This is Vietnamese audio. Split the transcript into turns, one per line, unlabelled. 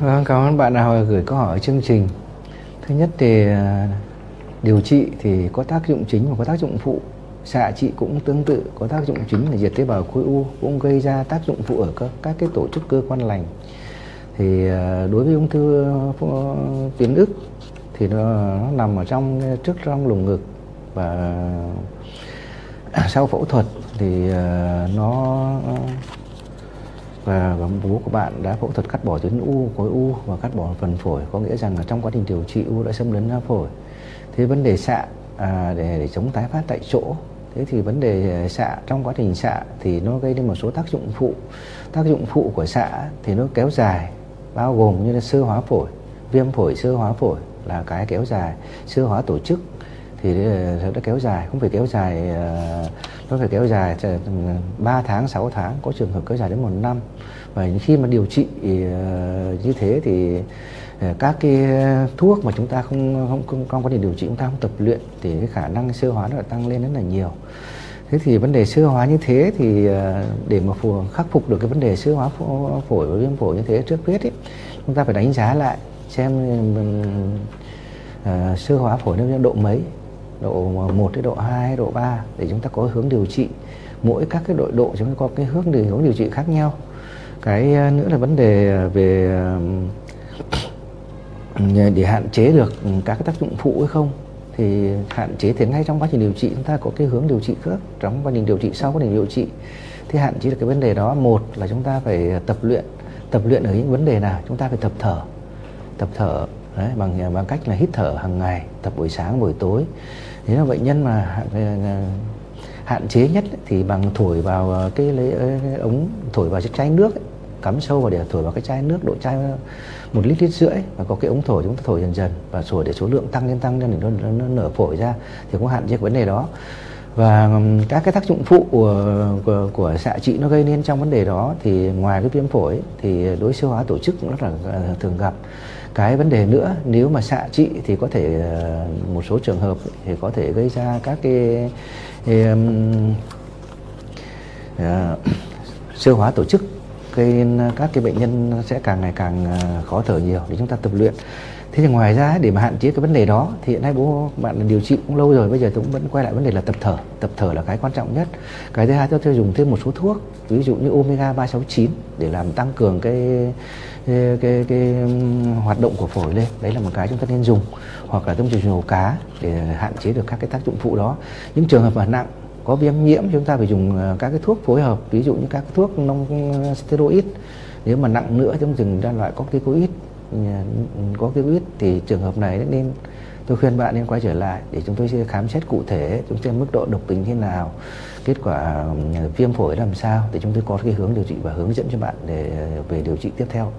Vâng, cảm ơn bạn nào gửi câu hỏi chương trình. Thứ nhất thì à, điều trị thì có tác dụng chính và có tác dụng phụ. Xạ trị cũng tương tự, có tác dụng chính là diệt tế bào khối u, cũng gây ra tác dụng phụ ở các, các cái tổ chức cơ quan lành. Thì à, đối với ung thư tuyến ức thì nó, nó nằm ở trong trước trong lồng ngực và à, sau phẫu thuật thì nó và bố của bạn đã phẫu thuật cắt bỏ tuyến u khối u và cắt bỏ phần phổi. Có nghĩa rằng là trong quá trình điều trị u đã xâm lấn ra phổi. Thế vấn đề xạ à, để, để chống tái phát tại chỗ. Thế thì vấn đề à, xạ trong quá trình xạ thì nó gây nên một số tác dụng phụ. Tác dụng phụ của xạ thì nó kéo dài bao gồm như là sơ hóa phổi viêm phổi sơ hóa phổi là cái kéo dài. Sơ hóa tổ chức thì à, nó kéo dài không phải kéo dài à, có thể kéo dài 3 ừ, tháng 6 tháng có trường hợp kéo dài đến một năm. Và khi mà điều trị ờ, như thế thì ờ, các cái thuốc mà chúng ta không không không, không có thể điều trị chúng ta không tập luyện thì cái khả năng sơ hóa nó tăng lên rất là nhiều. Thế thì vấn đề sơ hóa như thế thì ờ, để mà phù khắc phục được cái vấn đề sơ hóa phổi và viêm phổi như thế trước hết ấy, chúng ta phải đánh giá lại xem uh, sơ hóa phổi nó độ mấy độ 1 đến độ 2, độ 3 để chúng ta có hướng điều trị. Mỗi các cái độ độ chúng ta có cái hướng điều hướng điều trị khác nhau. Cái ờ, nữa là vấn đề ờ, về ờ, để hạn chế được các cái tác dụng phụ hay không thì hạn chế thì ngay trong quá trình điều trị chúng ta có cái hướng điều trị khác. Trong quá trình điều trị sau quá trình điều trị thì hạn chế được cái vấn đề đó. Một là chúng ta phải tập luyện tập luyện ở những vấn đề nào chúng ta phải tập thở tập thở đấy, bằng à, bằng cách là hít thở hàng ngày tập buổi sáng buổi tối. Thế là bệnh nhân mà hạn, à, à, hạn chế nhất thì bằng thổi vào cái lấy ống thổi vào cái chai nước ấy, cắm sâu vào để thổi vào cái chai nước độ chai một lít lít rưỡi và có cái ống thổi chúng ta thổi dần dần và thổi để số lượng tăng lên tăng lên để nó, nó, nó nở phổi ra thì cũng hạn chế vấn đề đó. Và các cái tác dụng phụ của, của, của xạ trị nó gây nên trong vấn đề đó thì ngoài cái viêm phổi thì đối siêu hóa tổ chức cũng rất là thường gặp cái vấn đề nữa nếu mà xạ trị thì có thể ờ, một số trường hợp thì có thể gây ra các cái, cái um, uh, sơ hóa tổ chức gây nên các cái bệnh nhân sẽ càng ngày càng ờ, khó thở nhiều. Để chúng ta tập luyện thế thì ngoài ra để mà hạn chế cái vấn đề đó thì hiện nay bố bạn điều trị cũng lâu rồi bây giờ tôi cũng vẫn quay lại vấn đề là tập thở. Tập thở là cái quan trọng nhất. Cái thứ hai tôi sẽ dùng thêm một số thuốc ví dụ như omega 369 để làm tăng cường cái cái, cái, cái hoạt động của phổi lên. Đấy là một cái chúng ta nên dùng. Hoặc là trong trường hợp cá để hạn chế được các cái tác dụng phụ đó. Những trường hợp mà nặng có viêm nhiễm chúng ta phải dùng ờ, các cái thuốc phối hợp. Ví dụ như các thuốc nông ờ, steroid. Nếu mà nặng nữa chúng dùng ra loại corticoid corticoid thì trường hợp này nên tôi khuyên bạn nên quay trở lại để chúng tôi sẽ khám xét cụ thể, chúng xem mức độ độc tính thế nào, kết quả ừ, viêm phổi làm sao để chúng tôi có cái hướng điều trị và hướng dẫn cho bạn để, về điều trị tiếp theo.